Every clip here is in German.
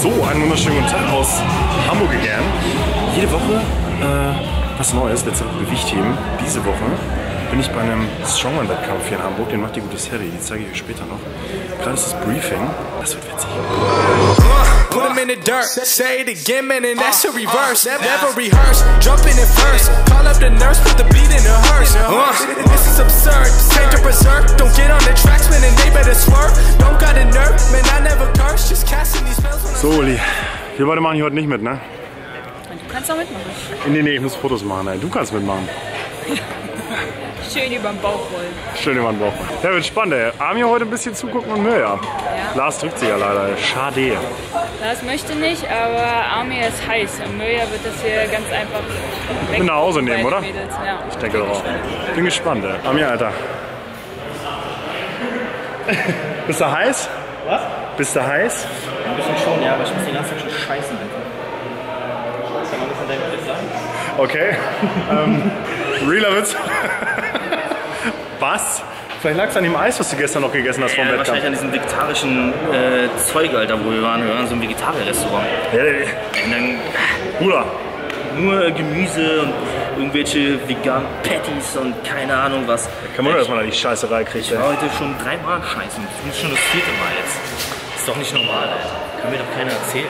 So, einen wunderschönen guten Tag aus Hamburg gern. Jede Woche äh, was Neues, letzte Woche Gewicht heben. Diese Woche bin ich bei einem Strongman-Wettkampf hier in Hamburg. Den macht die gute Sherry, die zeige ich euch später noch. Gerade ist das Briefing. Das wird witzig. Put him in the dirt, say it again, man, and that's a reverse. Never rehearse, jumping in first. Call up the nurse, put the beat in the hearse. So, Uli. Wir beide machen hier heute nicht mit, ne? Du kannst auch mitmachen. Nee, nee, ich muss Fotos machen. Ey. Du kannst mitmachen. Schön über den Bauch rollen. Schön über den Bauch. Ja, wird spannend, ey. Armin heute ein bisschen zugucken und Müll ab. Lars drückt sich ja leider. ey. Schade. Das möchte nicht, aber Army ist heiß. Und Möja wird das hier ganz einfach weg. Mit nach Hause nehmen, oder? Ja. Ich denke doch auch. Bin gespannt, ey. Armin, Alter. Bist du heiß? Was? Bist du heiß? Ein bisschen ja, aber ich muss den ganzen Tag schon scheißen, Alter. Kann man das an deinem Bild sagen? Okay. ähm, realer Witz. was? Vielleicht lag es an dem Eis, was du gestern noch gegessen hast vom Ja, Wettkampf. wahrscheinlich an diesem vegetarischen äh, Zeug, Alter, wo wir waren. Wir waren in so einem Vegetarierrestaurant. Ja, ja, ja. Und dann Bruder, nur Gemüse und irgendwelche veganen Patties und keine Ahnung was. kein Wunder, dass man da die Scheißerei kriegt. Ich war heute schon dreimal scheißen. Das ist schon das vierte Mal jetzt. ist doch nicht normal, Alter. Kann mir doch keiner erzählen.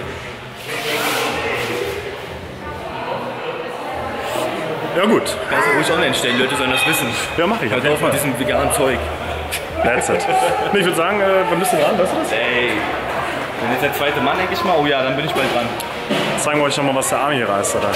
Ja gut, Kannst du ruhig online stellen, Leute sollen das wissen. ja mach ich. jeden auf mit diesem veganen Zeug. That's it. Nee, ich würde sagen, äh, wann bist du dran? Weißt du das? Ey. Wenn jetzt der zweite Mann, denke ich mal, oh ja, dann bin ich bald dran. Zeigen wir euch nochmal, was der Armin hier reißt, oder?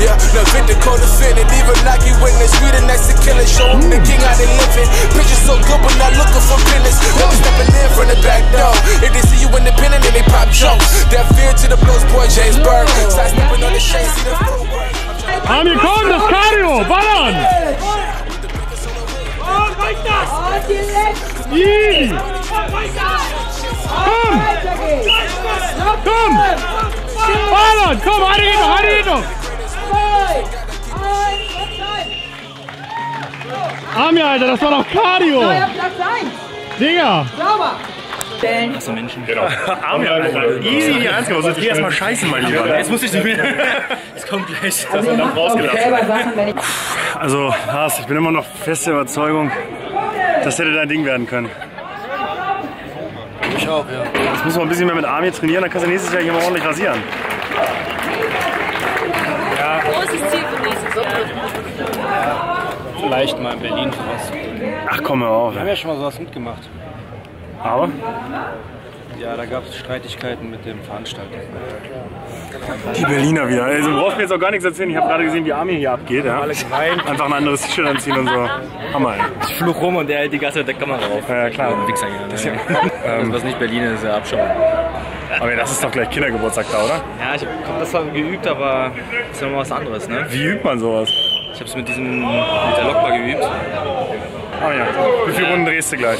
Yeah, now fit the code of fit and even Nike when the street and that's the killer show. Mm. The king I done living. Pictures so good, but not looking for business. Never stepping in from the back door. If they see you independent, then they pop jumps. That fear to the blues, boy James Burke. Side stepping on the shades, see the full work. Amicorn Descario, Baran! Oh, my God! Yeah! Oh, my God! Come! Come! Baran, come! Hurry, hurry! Armin, Alter, das war doch Cardio! Digga! Krasse Menschen. Genau. Armin, Alter, easy die Eins gemacht. Jetzt geh erstmal scheißen, mein Lieber. Jetzt muss ich nicht mehr. Es kommt gleich. Das wird dann rausgelassen. Also, Lars, ich bin immer noch fest der Überzeugung, das hätte dein Ding werden können. Ich auch, ja. Jetzt muss man ein bisschen mehr mit Armin trainieren, dann kannst du nächstes Jahr hier mal ordentlich rasieren. Großes Ziel für nächstes Jahr. Vielleicht mal in Berlin sowas. Ach komm, hör auf. Wir haben ja schon mal sowas mitgemacht. Aber? Ja, da gab es Streitigkeiten mit dem Veranstalter. Die Berliner wieder. Also, du brauchst mir jetzt auch gar nichts erzählen. Ich habe gerade gesehen, wie Armin hier abgeht. Ja? Einfach ein anderes T-Shirt anziehen und so. Hammer, ey. Ich fluch rum und der hält die ganze Zeit der Kamera auf. Ja, ja, klar. Ein Wichser. Ne? Also, was nicht Berlin ist, ist ja Abschau. Aber das ist doch gleich Kindergeburtstag da, oder? Ja, ich hab das zwar geübt, aber ist ja mal was anderes, ne? Wie übt man sowas? Ich hab's mit diesem, mit der Lokbar geübt. Ah ja. Wie viele Runden drehst du gleich?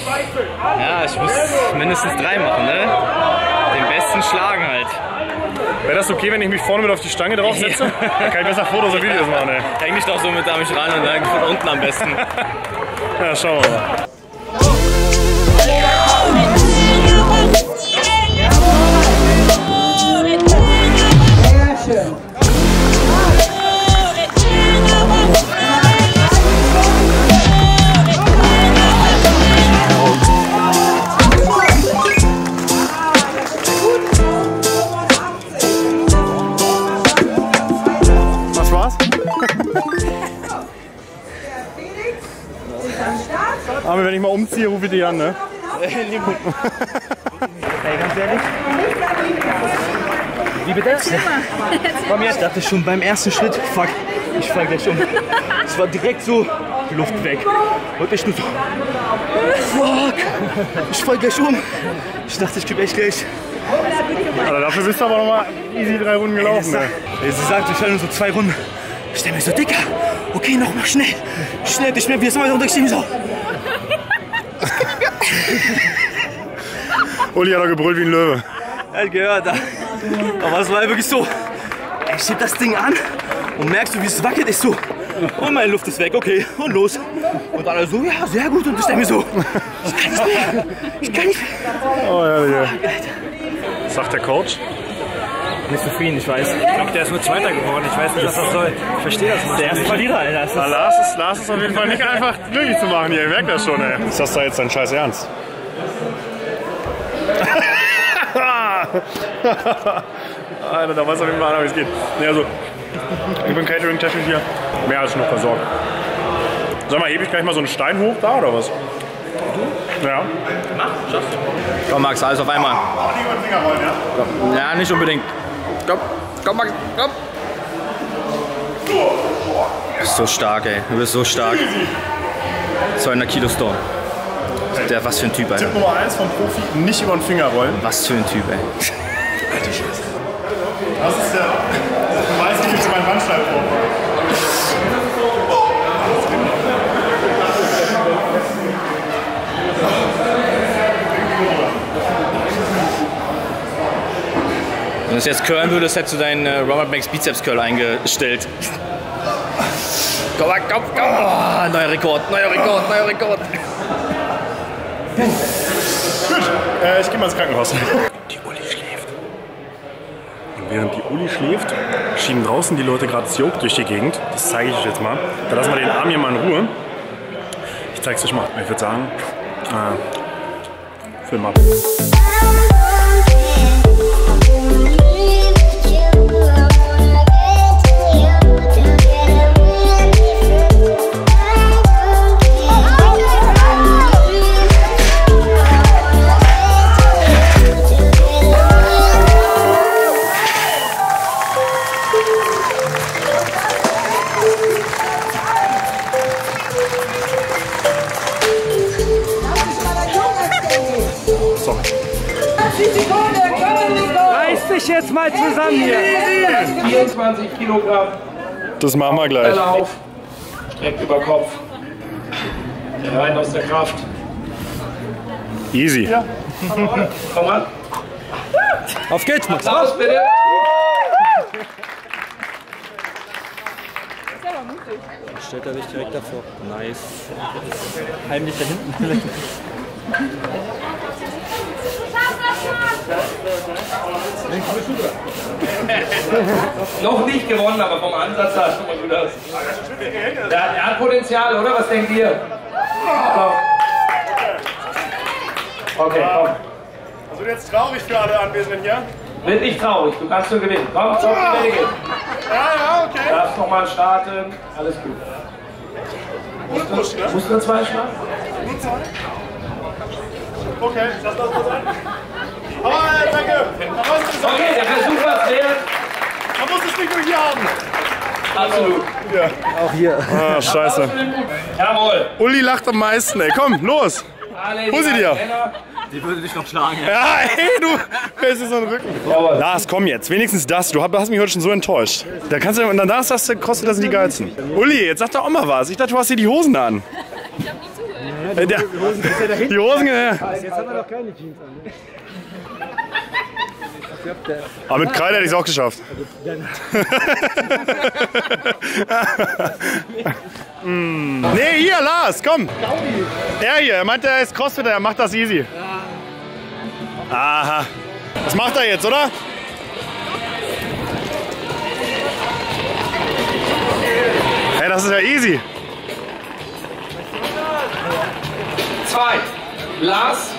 Ja, ich muss mindestens drei machen, ne? Den besten schlagen halt. Wäre das okay, wenn ich mich vorne mit auf die Stange draufsetze? Dann kann ich besser Fotos und Videos machen, ey. Häng dich doch so mit an mich ran und dann von unten am besten. Ja, schauen wir mal. Aber wenn ich mal umziehe, rufe ich dich an, ne? Ey, ganz ehrlich? Wie bitte? Komm jetzt. Ich dachte schon beim ersten Schritt, fuck, ich fall gleich um. Es war direkt so, Luft weg. Und ich nur so, fuck, ich fall gleich um. Ich dachte, ich gebe echt gleich. Also dafür bist du aber nochmal easy drei Runden gelaufen, ne? Ey, Sie sagt, ich fahre nur so zwei Runden. Ich denke mir so, Dicker, okay, nochmal schnell. Schnell, nicht mehr, wie es mal. Ich mir so, Uli hat da gebrüllt wie ein Löwe. Er hat gehört, da. aber es war wirklich so. Ich schieb das Ding an und merkst du, wie es wackelt. Ich so, Und meine Luft ist weg, okay, und los. Und alle so, ja, sehr gut. Und ich denke mir so, ich kann nicht mehr. Ich kann nicht mehr. Oh, ja, ja. Was sagt der Coach? Nicht zufrieden, ich weiß. Ich glaube, der ist nur Zweiter geworden. Ich weiß nicht, was das soll. Ich verstehe das nicht. Der erste Verlierer, Alter. Das Na, ist Lars ist, Lars ist auf jeden Fall nicht einfach glücklich zu machen hier. Ihr merkt das schon, ey. Ist das da jetzt dein Scheiß Ernst? Alter, da weiß auf jeden Fall, wie es geht. Nee, also, ich bin catering-technisch hier mehr als genug versorgt. Sag mal, hebe ich gleich mal so einen Stein hoch da oder was? Du? Ja. Komm, Max, alles auf einmal. Die über den Finger rollen, ja? Ja, nicht unbedingt. Komm, komm, Max, komm. Du bist so stark, ey. Du bist so stark. 200 Kilo Store. Der, was für ein Typ, Alter. Tipp Nummer 1 vom Profi, nicht über den Finger rollen. Was für ein Typ, ey. Das ist der Beweis, wie ich zu meinem Bandscheiben Wenn es jetzt curlen würdest, hättest du deinen äh, Robert Max Bizeps Curl eingestellt. Komm, komm, komm. Oh, neuer Rekord, neuer Rekord, neuer Rekord. Äh, ich gehe mal ins Krankenhaus. Die Uli schläft. Und während die Uli schläft, schieben draußen die Leute gerade Joke durch die Gegend. Das zeige ich euch jetzt mal. Da lassen wir den Arm hier mal in Ruhe. Ich zeige es euch mal. Ich würde sagen, äh, Film ab. Das machen wir gleich. Lauf, streckt über Kopf, rein aus der Kraft. Easy. Komm ran, Auf geht's, Max. Applaus bitte. Stellt er sich direkt davor. Nice. Heimlich da hinten. Noch nicht gewonnen, aber vom Ansatz her schon mal gut aus. Der, der hat Potenzial, oder? Was denkt ihr? Okay, komm. Also jetzt traurig für alle Anwesenden hier. Wird nicht traurig, du kannst nur gewinnen. Komm, komm, fertig. Ja, ja, okay. Darfst nochmal starten. Alles gut. Unwurscht, ne? Musst du nur zwei schlagen? Okay, das lassen wir sein. Aber äh, danke. Okay, der Versuch war es wert. Man muss es nicht nur hier haben. Absolut. Auch hier. Ah, scheiße. Jawohl. Uli lacht am meisten, ey. Komm, los. Wo sind die? Die würde dich noch schlagen, ey. Ja, ey, du dir so einen Rücken. Jawohl. Lars, komm jetzt. Wenigstens das. Du hast mich heute schon so enttäuscht. Da kannst du, und danach sagst du, kostet das sind die geilsten. Uli, jetzt sag doch auch mal was. Ich dachte, du hast hier die Hosen an. Ich hab nicht zugehört. Die Hosen, ja. Jetzt haben wir doch keine Jeans an. Aber mit Kreide hätte ich es auch geschafft. Mm. Nee, hier, Lars, komm. Er hier, er meint, er ist Crossfitter, er macht das easy. Aha. Was macht er jetzt, oder? Hey, das ist ja easy. Zwei. Lars.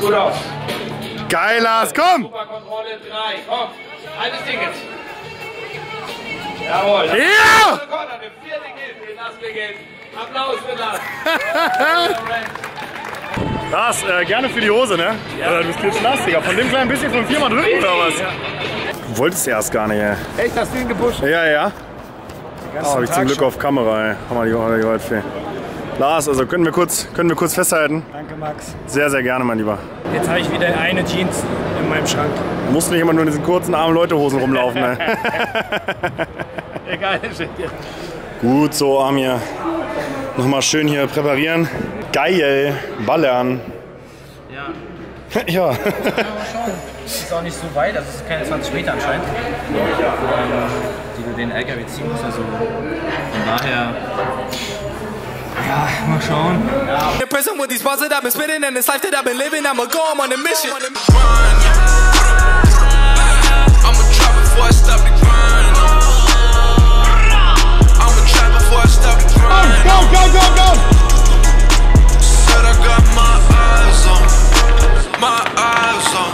Gut aus. Geil, Lars, komm. Superkontrolle. Drei. Komm. Halbes Ding jetzt. Jawohl. Ja! Rekord an dem vierten gilt. Den lassen wir gelten. Applaus für Lars. Lars, äh, gerne für die Hose, ne? Ja. Du bist klitschnass, Digga. Von dem kleinen bisschen von viermal drücken oder was? Du wolltest erst gar nicht, ey. Echt, hast du ihn gepusht? Ja, ja. Oh, hab ich zum Glück auf Kamera, ey. Haben wir die, haben wir die Waldfee. Lars, also können wir, kurz, können wir kurz festhalten? Danke, Max. Sehr, sehr gerne, mein Lieber. Jetzt habe ich wieder eine Jeans in meinem Schrank. Du musst nicht immer nur in diesen kurzen, armen Leutehosen rumlaufen, ne? Egal. Gut, so, Amir. Nochmal schön hier präparieren. Geil. Ballern. Ja. ja. Ist auch nicht so weit, also es ist keine 20 Meter anscheinend. Die du den LKW ziehen musst. Also von daher. Ja, mal schauen. In prison with these bars that I've been spitting and this life that I've been living, I'ma go, I'm on a mission. I'ma try before I stop the grind. I'ma try before I stop the grind. Go, go, go, go! Said I got my eyes on, my eyes on.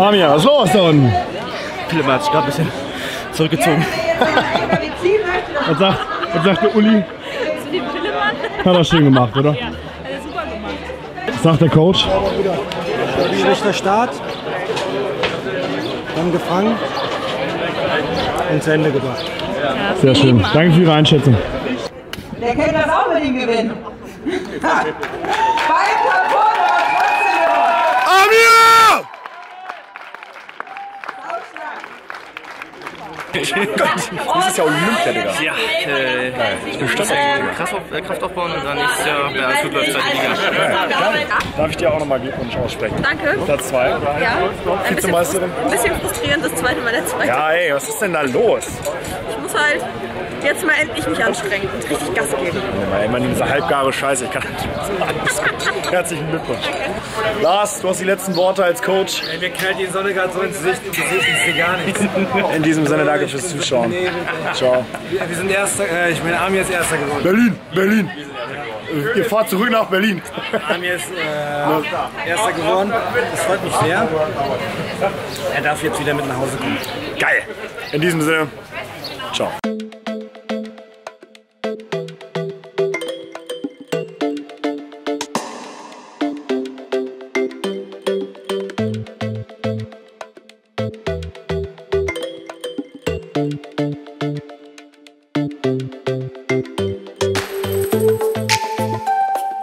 Amir, was los unten? Philipp hat sich gerade ein bisschen zurückgezogen. Was sagt, was sagt der Uli? Zu dem Pillemann? Hat er schön gemacht, oder? Ja, hat er super gemacht. Was sagt der Coach? Schlechter Start, dann gefangen und zu Ende gebracht. Sehr schön. Danke für Ihre Einschätzung. Der kennt das auch mit dem Gewinn. Ha. Beim Kampf trotzdem gewonnen. Amir! Das ist ja Olympia, Digga. Ja, äh, Ich bin stolz auf äh. Kraft, auf, äh, Kraft aufbauen und dann nächstes Jahr, wenn alles gut läuft, Liga. Darf ich dir auch nochmal Glückwunsch aussprechen? Danke. Platz 2 oder? Ja, ein bisschen, ein bisschen frustrierend, das zweite Mal der zweite. Ja, ey, was ist denn da los? Ich muss halt jetzt mal endlich mich anstrengen und richtig Gas geben. Immer, immer diese halbgare Scheiße. Ich kann Alles gut. Herzlichen Glückwunsch. Lars, du hast die letzten Worte als Coach. Ey, mir knallt die Sonne gerade so ins Gesicht, ins Gesicht, ich sehe gar nichts. In diesem Sinne, danke fürs Zuschauen. Nee, Ciao. wir, wir sind Erster, äh, ich meine, Amir ist Erster geworden. Berlin, Berlin. Ihr fahrt zurück nach Berlin. Amir ist äh, Erster geworden, das freut mich sehr. Er darf jetzt wieder mit nach Hause kommen. Geil. In diesem Sinne, ciao.